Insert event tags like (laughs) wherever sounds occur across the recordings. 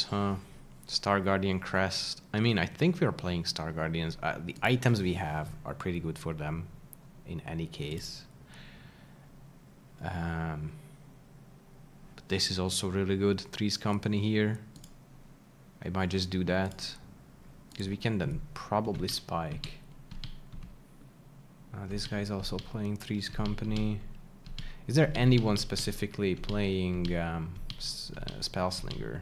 huh? Star Guardian Crest. I mean, I think we are playing Star Guardians. Uh, the items we have are pretty good for them in any case. Um, but this is also really good. Three's Company here. I might just do that. Because we can then probably spike. Uh, this guy's also playing Three's Company. Is there anyone specifically playing um, uh, Spellslinger?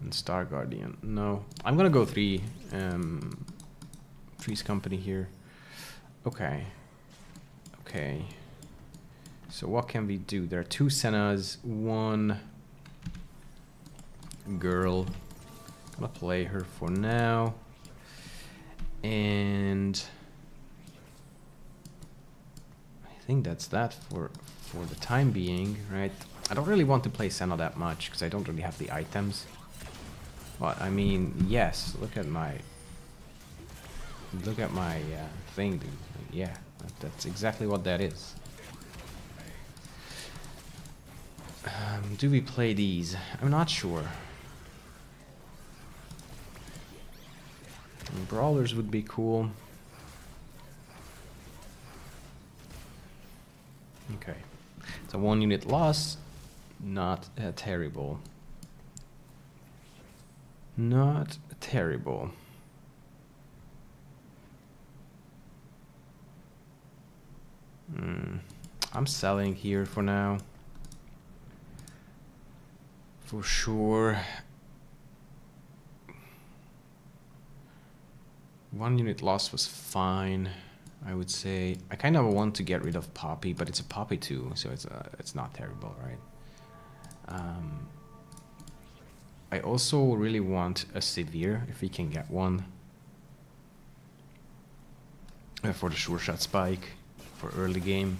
And Star Guardian. No. I'm gonna go three. Um, three's company here. Okay. Okay. So what can we do? There are two Sennas, one girl. I'm gonna play her for now. And I think that's that for for the time being, right? I don't really want to play Senna that much because I don't really have the items. But I mean, yes, look at my look at my uh, thing, dude. Yeah, that, that's exactly what that is. Um, do we play these? I'm not sure. Brawlers would be cool. Okay. So one unit loss, not uh, terrible. Not terrible. Mm, I'm selling here for now. For sure. One unit loss was fine. I would say I kind of want to get rid of Poppy, but it's a Poppy too, so it's uh, it's not terrible, right? Um, I also really want a Sivir, if we can get one. Uh, for the sure shot spike, for early game.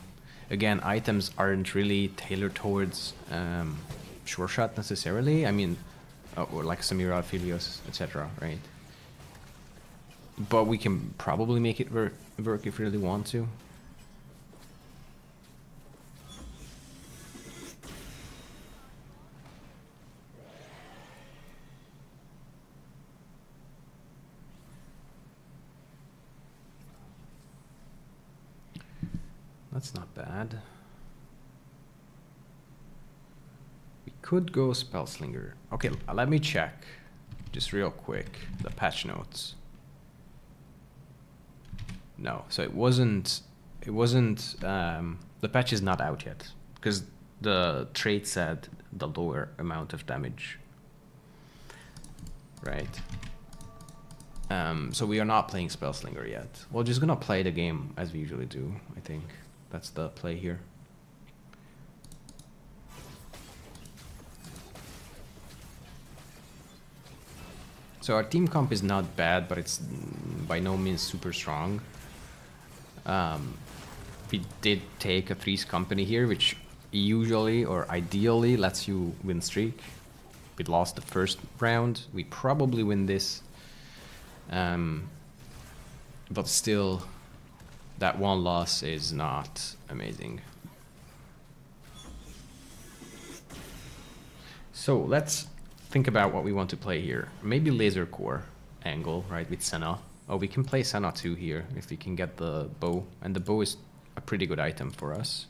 Again, items aren't really tailored towards um, sure shot necessarily. I mean, uh, or like Samira, Aphelios, etc., right? But we can probably make it work, work if we really want to. That's not We could go Spellslinger. Okay, let me check, just real quick, the patch notes. No, so it wasn't, it wasn't, um, the patch is not out yet, because the trait said the lower amount of damage. Right. Um, so we are not playing Spellslinger yet. We're just gonna play the game as we usually do, I think. That's the play here. So our team comp is not bad, but it's by no means super strong. Um, we did take a threes company here, which usually or ideally lets you win streak. We lost the first round. We probably win this. Um, but still, that one loss is not amazing. So let's think about what we want to play here. Maybe laser corps angle, right, with Senna. Oh, we can play Senna too here if we can get the bow. And the bow is a pretty good item for us.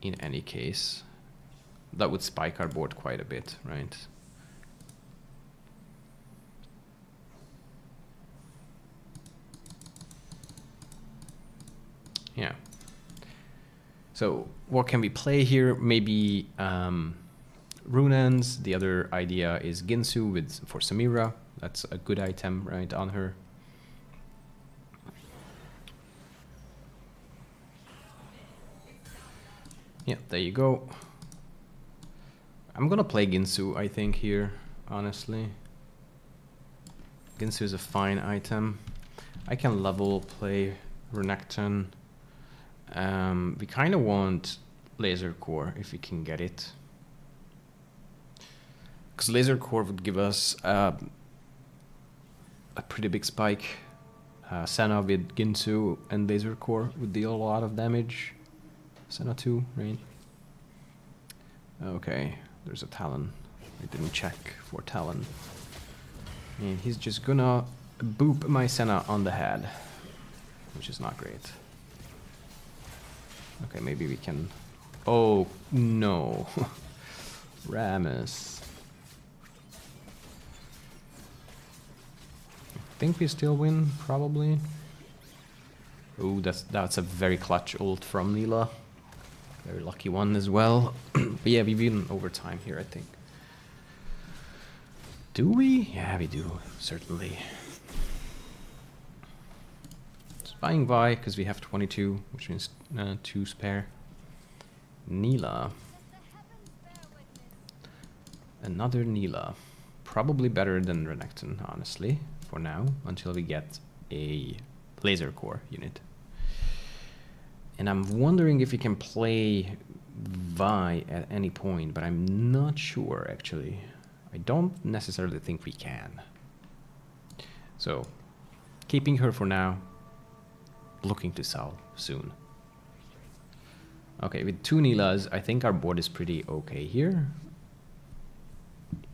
In any case. That would spike our board quite a bit, right? Yeah. So what can we play here? Maybe um, Runaan's. The other idea is Guinsoo with for Samira. That's a good item right on her. Yeah, there you go. I'm gonna play Guinsoo, I think, here, honestly. Guinsoo is a fine item. I can level play Renekton. Um, we kind of want laser corps if we can get it. Because laser corps would give us uh, a pretty big spike. Uh, Senna with Guinsoo and laser corps would deal a lot of damage. Senna 2, right? Okay, there's a Talon. I didn't check for Talon. And he's just gonna boop my Senna on the head. Which is not great. Okay, maybe we can... Oh, no. (laughs) Rammus. I think we still win, probably. Oh, that's that's a very clutch ult from Nilah. Very lucky one as well. (clears throat) but yeah, we've win overtime here, I think. Do we? Yeah, we do, certainly. Spying Vi, because we have 22, which means uh, 2 spare. Nilah. Another Nilah. Probably better than Renekton, honestly, for now, until we get a laser corps unit. And I'm wondering if we can play Vi at any point, but I'm not sure actually. I don't necessarily think we can. So, keeping her for now, looking to sell soon. Okay, with two Nilahs, I think our board is pretty okay here.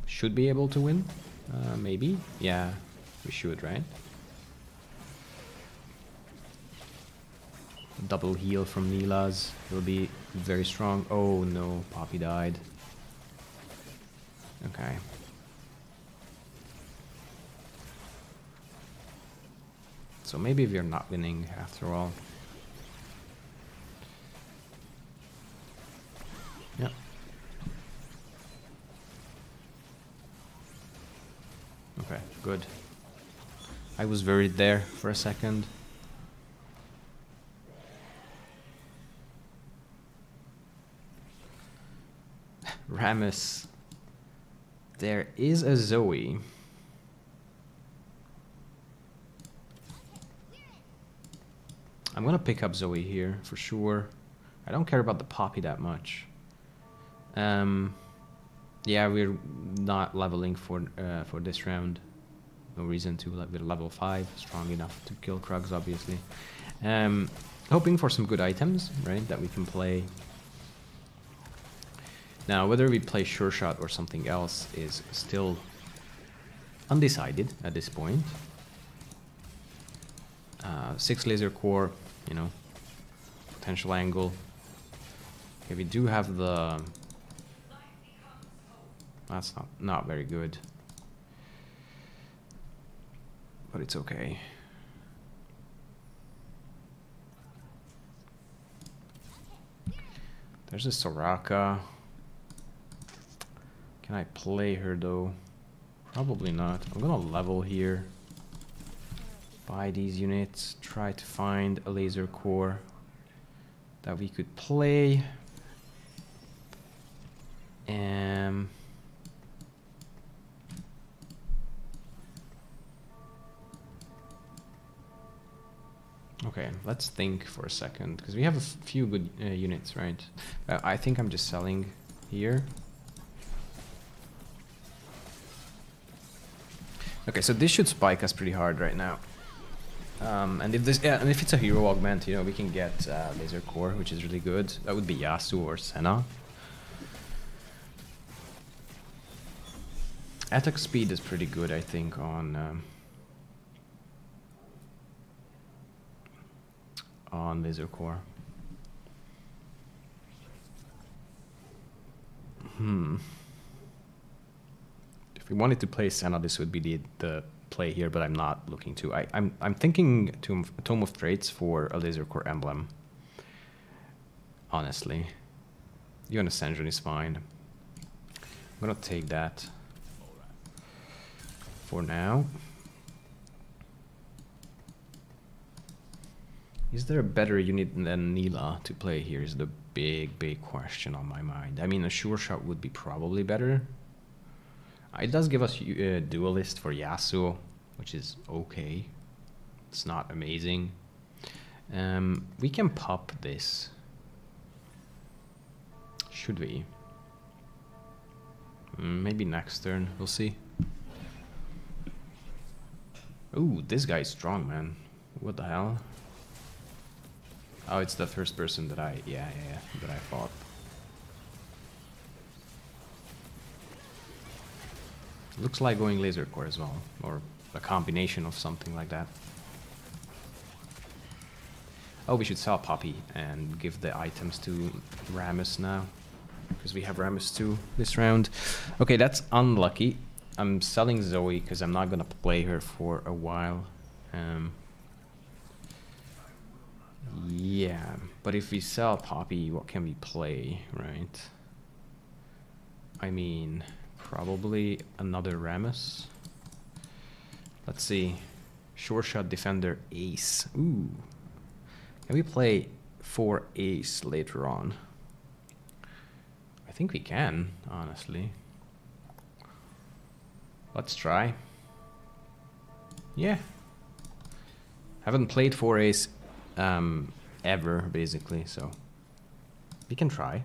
Should be able to win, uh, maybe. Yeah, we should, right? double heal from Nilahs will be very strong. Oh no, Poppy died. Okay. So maybe we're not winning after all. Yeah. Okay, good. I was worried there for a second. (laughs) Rammus. There is a Zoe. I'm gonna pick up Zoe here for sure. I don't care about the Poppy that much. Um, yeah, we're not leveling for uh, for this round. No reason to. We're level five, strong enough to kill Krugs, obviously. Um, hoping for some good items, right, that we can play now, whether we play Sure Shot or something else is still undecided at this point. Uh, six laser corps, you know, potential angle. Okay, we do have the... That's not, not very good. But it's okay. There's a Soraka. Can I play her though? Probably not. I'm gonna level here. Buy these units. Try to find a laser corps that we could play. Um. Okay, let's think for a second, because we have a few good uh, units, right? Uh, I think I'm just selling here. Okay, so this should spike us pretty hard right now. Um, and if this, yeah, and if it's a hero augment, you know, we can get uh, laser corps, which is really good. That would be Yasuo or Senna. Attack speed is pretty good, I think, on um, on laser corps. Hmm If we wanted to play Senna, this would be the, the play here, but I'm not looking to. I, I'm, I'm thinking Tome, Tome of Traits for a Laser Corps emblem. Honestly. Even Ascension is fine. I'm gonna take that for now. Is there a better unit than Nilah to play here is the big, big question on my mind. I mean, a sure shot would be probably better, it does give us a duelist for Yasuo, which is okay. It's not amazing. Um, we can pop this. Should we? Mm, maybe next turn, we'll see. Ooh, this guy's strong, man. What the hell? Oh, it's the first person that I, yeah, yeah, yeah that I fought. Looks like going laser corps as well, or a combination of something like that. Oh, we should sell Poppy and give the items to Rammus now. Because we have Rammus too this round. Okay, that's unlucky. I'm selling Zoe because I'm not going to play her for a while. Um, yeah, but if we sell Poppy, what can we play, right? I mean, probably another Rammus. Let's see. Short shot defender ace. Ooh. Can we play four ace later on? I think we can, honestly. Let's try. Yeah. Haven't played 4 ace um, ever, basically, so we can try.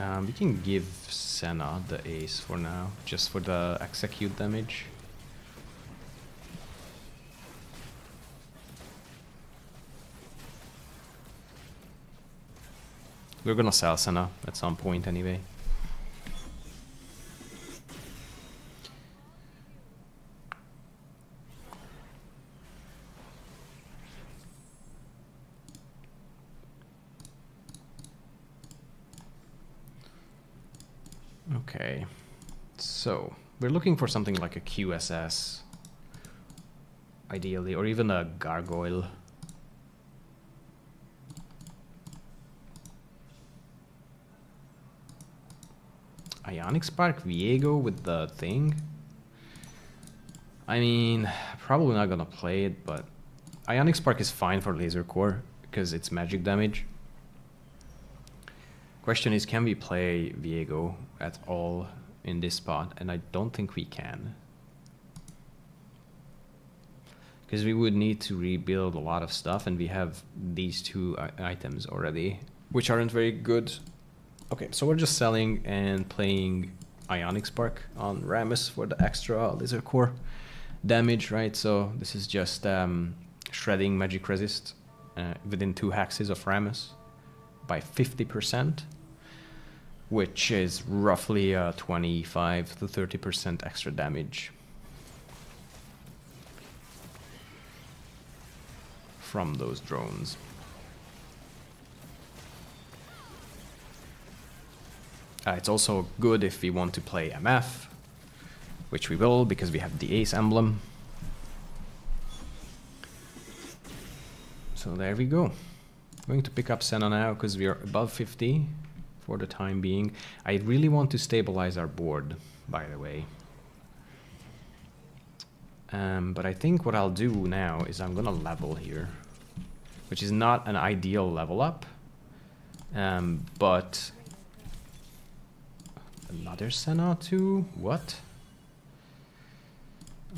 Um, we can give Senna the ace for now, just for the execute damage. We're gonna sell Senna at some point anyway. Okay, so we're looking for something like a QSS, ideally, or even a gargoyle. Ionic Spark Viego with the thing? I mean, probably not gonna play it, but Ionic Spark is fine for Laser Corps because it's magic damage. Question is, can we play Viego at all in this spot? And I don't think we can. Because we would need to rebuild a lot of stuff, and we have these two items already, which aren't very good Okay, so we're just selling and playing Ionic Spark on Rammus for the extra laser corps damage, right? So this is just um, shredding magic resist uh, within two hexes of Rammus by 50%, which is roughly uh, 25 to 30% extra damage from those drones. Uh, it's also good if we want to play MF, which we will because we have the ace emblem. So there we go. I'm going to pick up Senna now because we are above 50 for the time being. I really want to stabilize our board, by the way. Um, but I think what I'll do now is I'm gonna level here, which is not an ideal level up, um, but Another Senna too? What?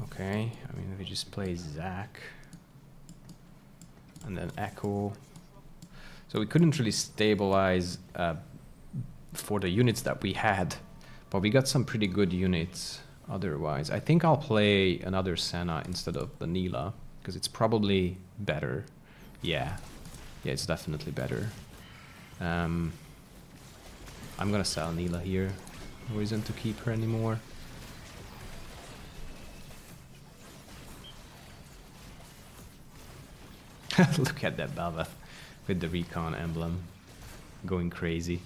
Okay, I mean, we just play Zac. And then Ekko. So we couldn't really stabilize uh, for the units that we had. But we got some pretty good units otherwise. I think I'll play another Senna instead of the Nilah. Because it's probably better. Yeah. Yeah, it's definitely better. Um, I'm gonna sell Nilah here No reason to keep her anymore. (laughs) Look at that Bel'Veth with the recon emblem going crazy.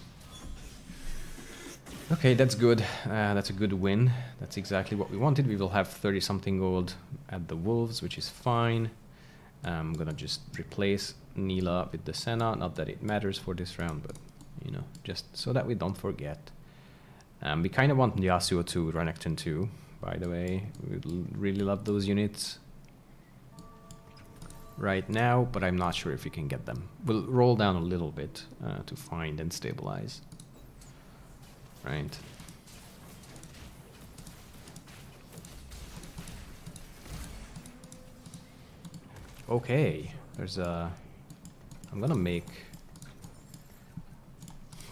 Okay, that's good. Uh, that's a good win. That's exactly what we wanted. We will have 30 something gold at the Wolves, which is fine. I'm gonna just replace Nilah with the Senna. Not that it matters for this round, but you know, just so that we don't forget. Um, we kind of want Yasuo to Renekton too, by the way. We really love those units right now, but I'm not sure if we can get them. We'll roll down a little bit uh, to find and stabilize. Right. Okay, there's a... I'm gonna make...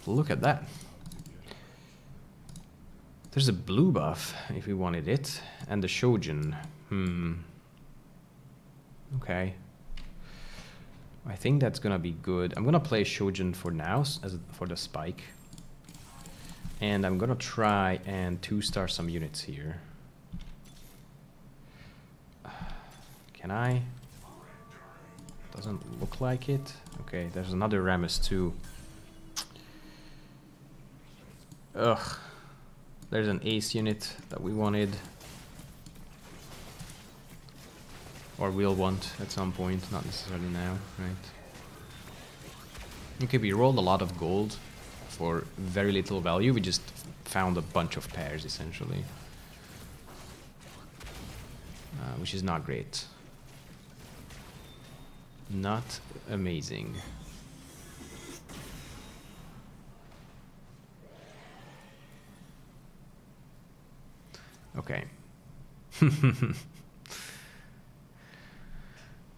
Look at that. There's a blue buff, if we wanted it. And the Shojin. Hmm. Okay. I think that's gonna be good. I'm gonna play Shojin for now, as for the spike. And I'm gonna try and two-star some units here. (sighs) Can I? Doesn't look like it. Okay, there's another Rammus too. Ugh. There's an ace unit that we wanted. Or will want at some point, not necessarily now, right? Okay, we rolled a lot of gold for very little value. We just found a bunch of pairs, essentially. Uh, which is not great. Not amazing. Okay. (laughs)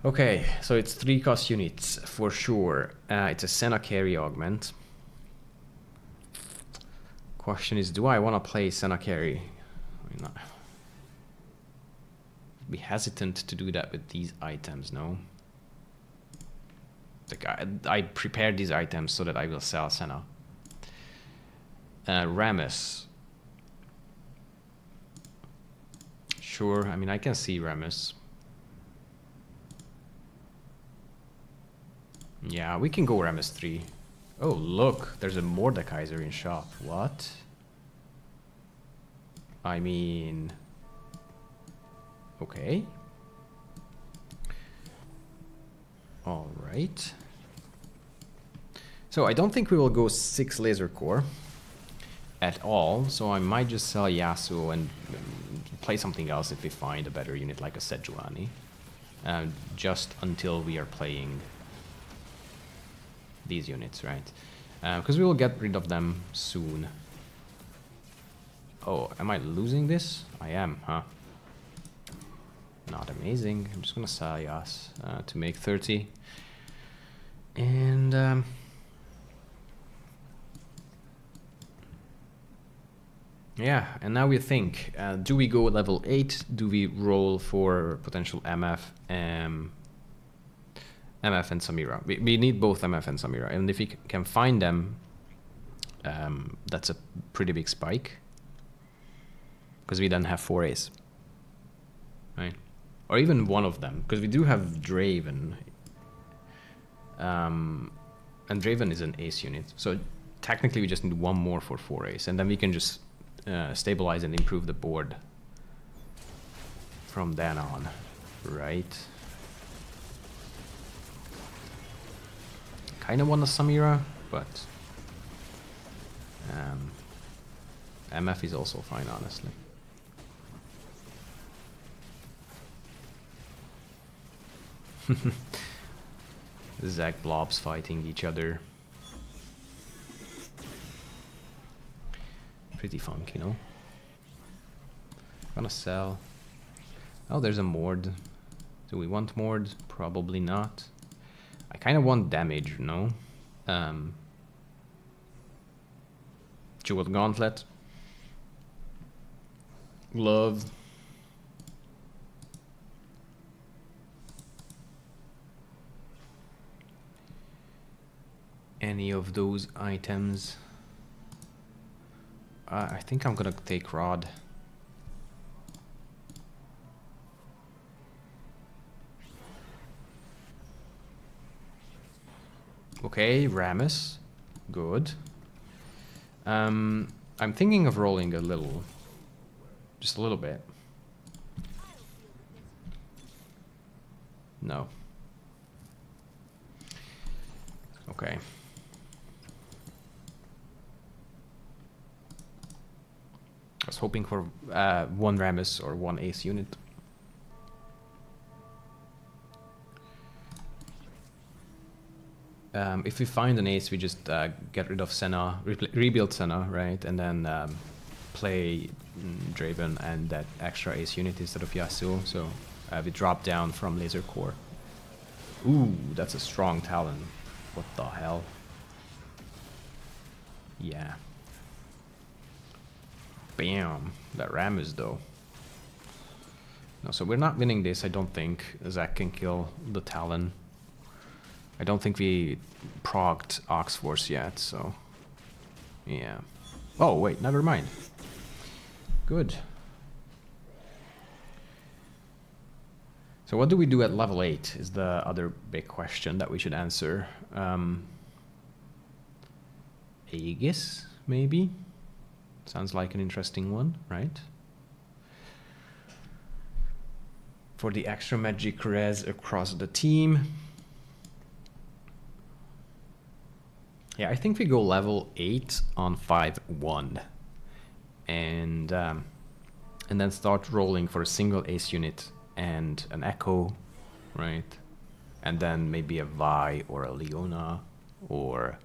okay, so it's three cost units for sure. Uh, it's a Senna carry augment. Question is, do I want to play Senna carry? I mean, not be hesitant to do that with these items, no? Like I, I prepared these items so that I will sell Senna. Uh. Sure, I mean, I can see Rammus. Yeah, we can go Rammus 3. Oh, look, there's a Mordekaiser in shop. What? I mean... Okay. Alright. So I don't think we will go 6 laser corps at all, so I might just sell Yasuo and play something else if we find a better unit like a Sejuani. Uh, just until we are playing these units, right? Because uh, we will get rid of them soon. Oh, am I losing this? I am, huh? Not amazing. I'm just gonna sell Yas uh, to make 30. And... Um, Yeah, and now we think, uh, do we go level 8? Do we roll for potential MF, um, MF and Samira? We, we need both MF and Samira, and if we can find them, um, that's a pretty big spike. Because we then have 4 A's. Right? Or even one of them, because we do have Draven. Um, and Draven is an ace unit, so technically we just need one more for 4 A's, and then we can just uh, stabilize and improve the board from then on, right? Kind of want a Samira, but um, MF is also fine, honestly. (laughs) Zac blobs fighting each other. Pretty funk, you know? Gonna sell. Oh, there's a Mord. Do we want Mord? Probably not. I kind of want damage, know? Um, Jeweled Gauntlet. Glove. Any of those items. Uh, I think I'm gonna take Rod. Okay, Rammus. Good. Um, I'm thinking of rolling a little. Just a little bit. No. Okay. I was hoping for uh, one Rammus or one Ace unit. Um, if we find an Ace, we just uh, get rid of Senna, re rebuild Senna, right? And then um, play mm, Draven and that extra Ace unit instead of Yasuo. So uh, we drop down from Laser Corps. Ooh, that's a strong Talon. What the hell? Yeah. Bam. That Rammus though. No, so we're not winning this, I don't think. Zac can kill the Talon. I don't think we progged Ox Force yet, so... Yeah. Oh, wait, never mind. Good. So what do we do at level 8 is the other big question that we should answer. Um, Aegis, maybe? Sounds like an interesting one, right? For the extra magic res across the team. Yeah, I think we go level 8 on 5-1. And, um, and then start rolling for a single ace unit and an Ekko, right? And then maybe a Vi or a Leona or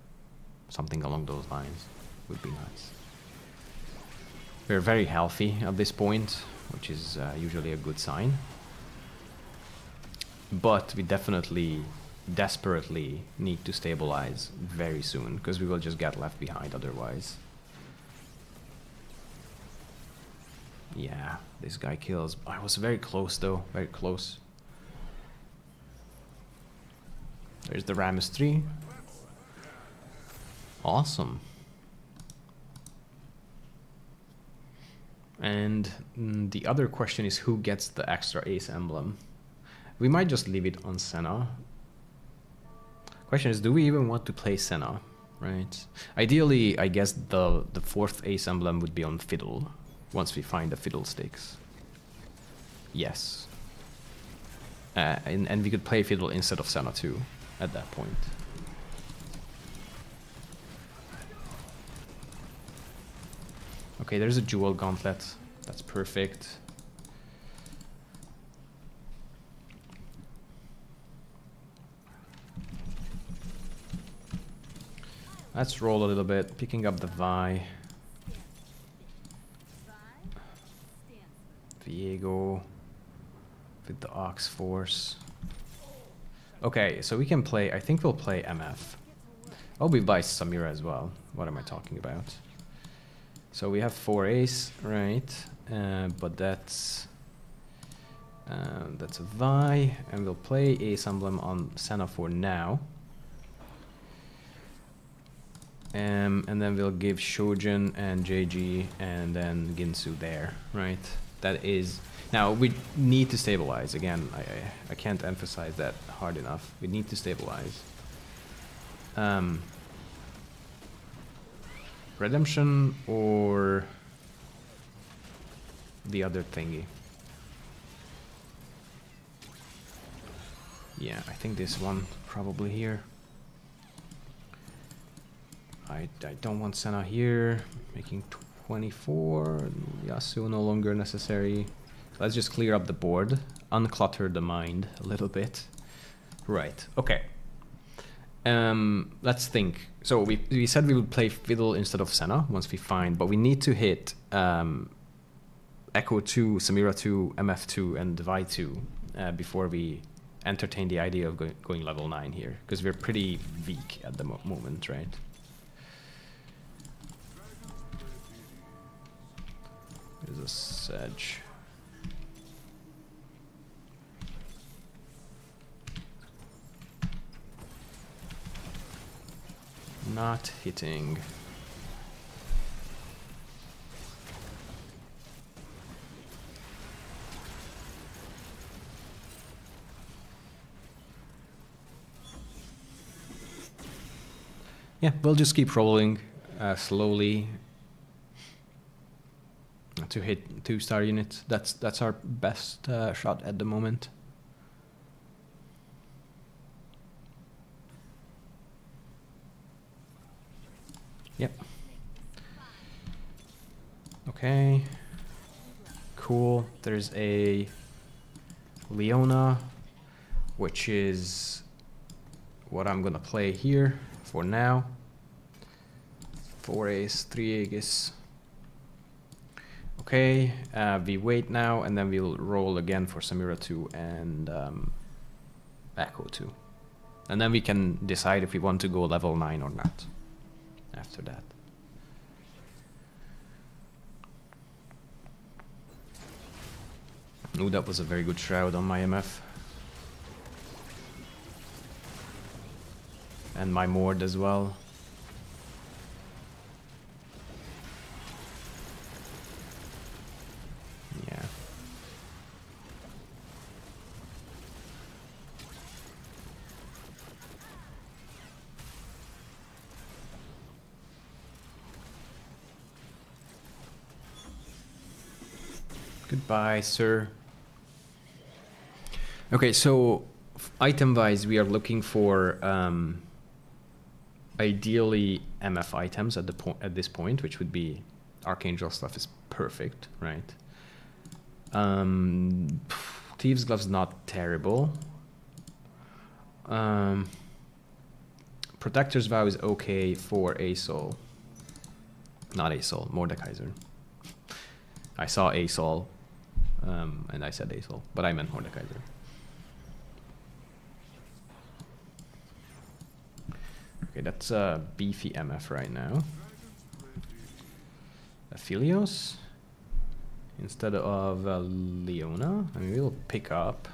something along those lines would be nice. We're very healthy at this point, which is uh, usually a good sign. But we definitely, desperately need to stabilize very soon, because we will just get left behind otherwise. Yeah, this guy kills. I was very close though, very close. There's the Rammus 3. Awesome. And mm, the other question is who gets the extra ace emblem? We might just leave it on Senna. Question is, do we even want to play Senna? Right. Ideally, I guess the the fourth ace emblem would be on Fiddle, once we find the Fiddlesticks. Yes. Uh, and, and we could play Fiddle instead of Senna too, at that point. Okay, there's a jewel gauntlet. That's perfect. Let's roll a little bit, picking up the Vi. Viego with the Ox Force. Okay, so we can play, I think we'll play MF. Oh, we buy Samira as well. What am I talking about? So we have four ace, right? Uh, but that's uh, that's a Vi, and we'll play ace emblem on Senna for now. Um, and then we'll give Shojin and JG and then Guinsoo there, right? That is... Now, we need to stabilize. Again, I, I, I can't emphasize that hard enough. We need to stabilize. Um, redemption or the other thingy? Yeah, I think this one probably here. I, I don't want Senna here, making 24, Yasuo no longer necessary. Let's just clear up the board, unclutter the mind a little bit. Right, okay. Um, let's think. So we, we said we would play Fiddle instead of Senna once we find, but we need to hit um, Ekko 2, Samira 2, MF 2, and Vi 2 uh, before we entertain the idea of going, going level 9 here, because we're pretty weak at the mo moment, right? There's a sedge. Not hitting. Yeah, we'll just keep rolling uh, slowly to hit two star units. That's that's our best uh, shot at the moment. Yep. Okay. Cool. There's a Leona, which is what I'm gonna play here for now. Four ace, three aegis. Okay, uh, we wait now, and then we'll roll again for Samira 2 and um, Ekko 2. And then we can decide if we want to go level 9 or not after that. Oh, that was a very good shroud on my MF. And my Mord as well. Goodbye, sir. Okay, so item-wise, we are looking for um, ideally MF items at the point at this point, which would be Archangel stuff is perfect, right? Um, Thieves Glove's not terrible. Um, Protector's Vow is okay for a soul. Not a soul, Mordekaiser. I saw a soul, um, and I said a soul, but I meant Mordekaiser. Okay, that's a beefy MF right now. Aphelios instead of uh, Leona. I mean, we'll pick up.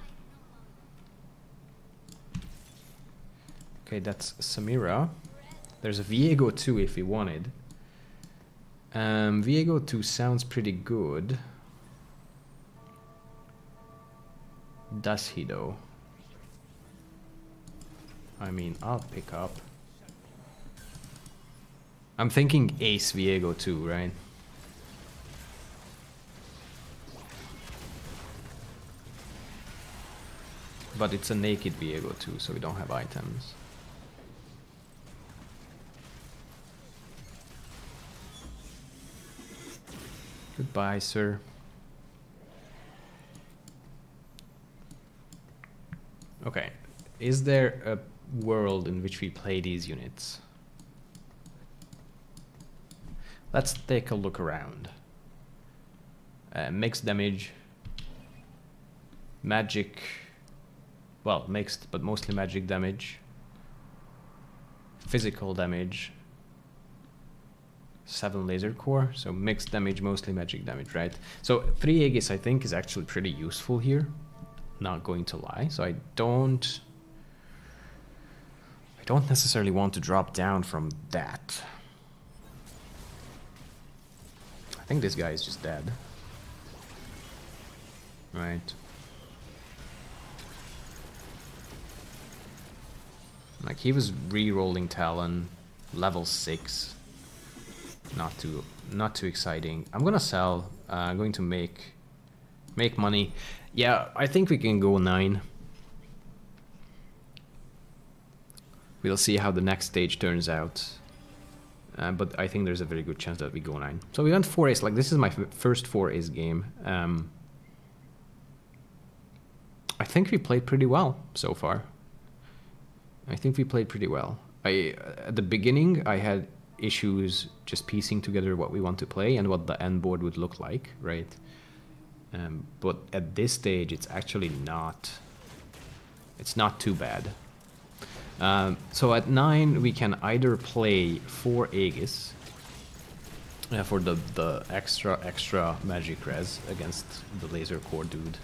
Okay, that's Samira. There's a Viego too if we wanted. Um, Viego 2 sounds pretty good. Does he though? I mean, I'll pick up. I'm thinking Ace Viego too, right? But it's a naked Viego too, so we don't have items. Goodbye, sir. Okay, is there a world in which we play these units? Let's take a look around. Uh, mixed damage, magic, well, mixed, but mostly magic damage, physical damage, 7 laser corps, so mixed damage, mostly magic damage, right? So 3 Aegis I think is actually pretty useful here, not going to lie. So I don't... I don't necessarily want to drop down from that. I think this guy is just dead. Right. Like he was re-rolling Talon, level 6, not too not too exciting. I'm gonna sell. Uh, I'm going to make make money. Yeah, I think we can go nine. We'll see how the next stage turns out. Uh, but I think there's a very good chance that we go nine. So we went four ace. Like this is my first four ace game. Um, I think we played pretty well so far. I think we played pretty well. I at the beginning I had issues just piecing together what we want to play and what the end board would look like, right? Um, but at this stage, it's actually not. It's not too bad. Um, so at nine, we can either play four Aegis uh, for the the extra extra magic res against the laser corps dude.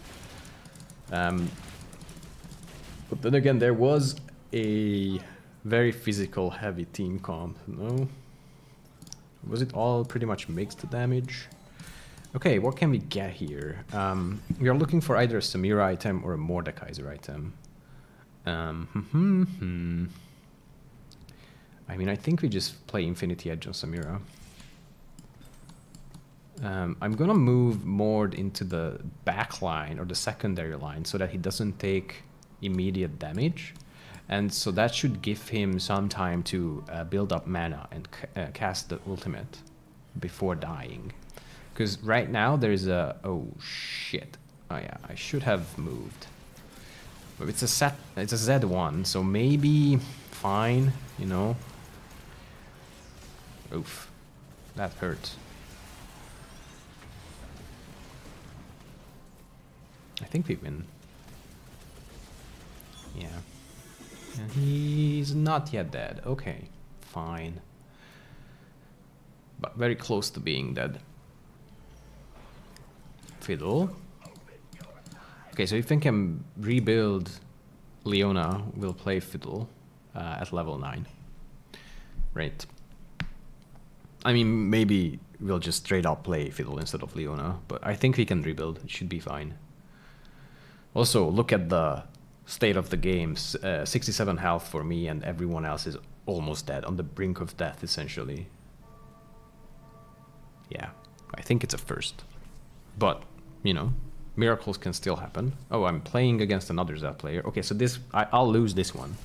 Um, but then again, there was a very physical heavy team comp, no? Was it all pretty much mixed damage? Okay, what can we get here? Um, we are looking for either a Samira item or a Mordekaiser item. Um, hmm, hmm. I mean, I think we just play Infinity Edge on Samira. Um, I'm gonna move Mord into the back line or the secondary line so that he doesn't take immediate damage. And so that should give him some time to uh, build up mana and uh, cast the ultimate before dying. Because right now there's a... Oh, shit. Oh yeah, I should have moved. But it's a set... It's a Z1, so maybe... Fine, you know? Oof. That hurt. I think we win. Yeah. And he's not yet dead. Okay, fine. But very close to being dead. Fiddle. Okay, so if I can rebuild Leona, we'll play Fiddle uh, at level 9. Right. I mean, maybe we'll just straight up play Fiddle instead of Leona, but I think we can rebuild. It should be fine. Also, look at the state of the game, uh, 67 health for me and everyone else is almost dead, on the brink of death essentially. Yeah, I think it's a first. But you know, miracles can still happen. Oh, I'm playing against another Zed player. Okay, so this I, I'll lose this one.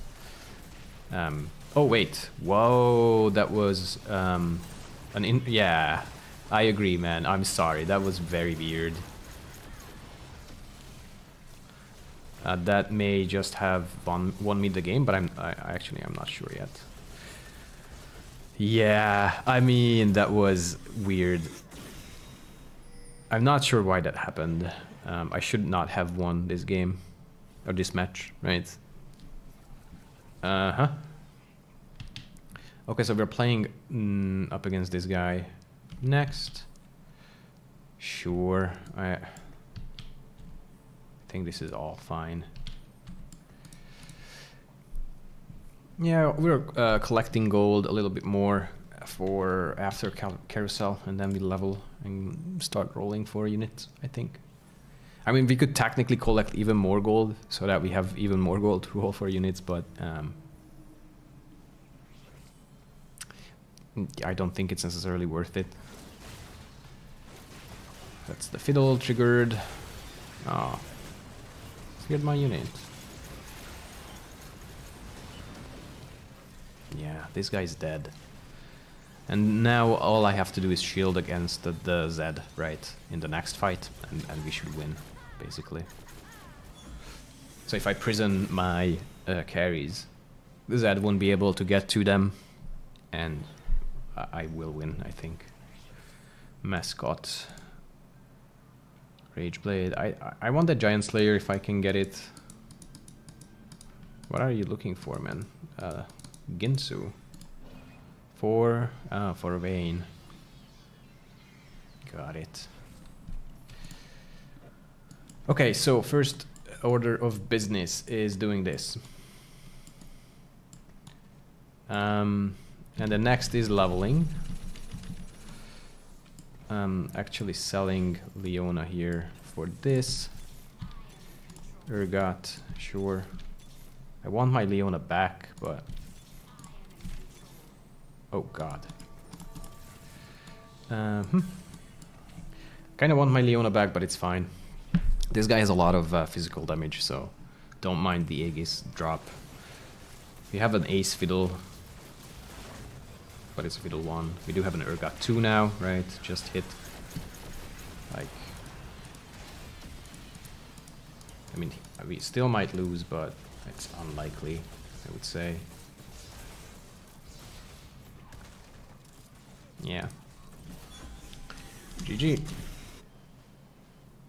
Um, oh wait, whoa, that was um, an in. Yeah, I agree, man. I'm sorry, that was very weird. Uh, that may just have won won me the game, but I'm I, actually I'm not sure yet. Yeah, I mean that was weird. I'm not sure why that happened. Um, I should not have won this game or this match, right? Uh huh. Okay, so we're playing mm, up against this guy next. Sure, I think this is all fine. Yeah, we're uh, collecting gold a little bit more for after carousel, and then we level and start rolling for units, I think. I mean, we could technically collect even more gold so that we have even more gold to roll for units, but um, I don't think it's necessarily worth it. That's the fiddle triggered. Oh, cleared my unit. Yeah, this guy's dead. And now all I have to do is shield against the, the Zed, right, in the next fight, and, and we should win, basically. So if I prison my uh, carries, the Zed won't be able to get to them, and I, I will win, I think. Mascot. Rageblade. I, I want that Giant Slayer if I can get it. What are you looking for, man? Uh, Guinsoo. For, ah, for Vayne. Got it. Okay, so first order of business is doing this. Um, and the next is leveling. I'm actually selling Leona here for this. Urgot, sure. I want my Leona back, but Oh god. Uh, hmm. Kind of want my Leona back, but it's fine. This guy has a lot of uh, physical damage, so don't mind the Aegis drop. We have an Ace Fiddle, but it's a Fiddle 1. We do have an Urgot 2 now, right? Just hit. Like... I mean, we still might lose, but it's unlikely, I would say. Yeah. GG.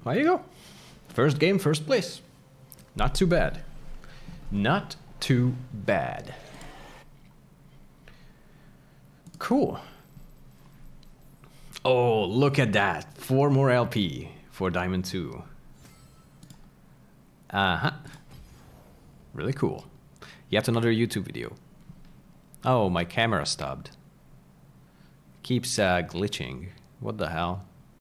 There you go. First game, first place. Not too bad. Not too bad. Cool. Oh, look at that. Four more LP for Diamond 2. Uh-huh. Really cool. Yet another YouTube video. Oh, my camera stopped keeps uh, glitching. What the hell?